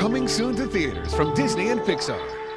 Coming soon to theaters from Disney and Pixar.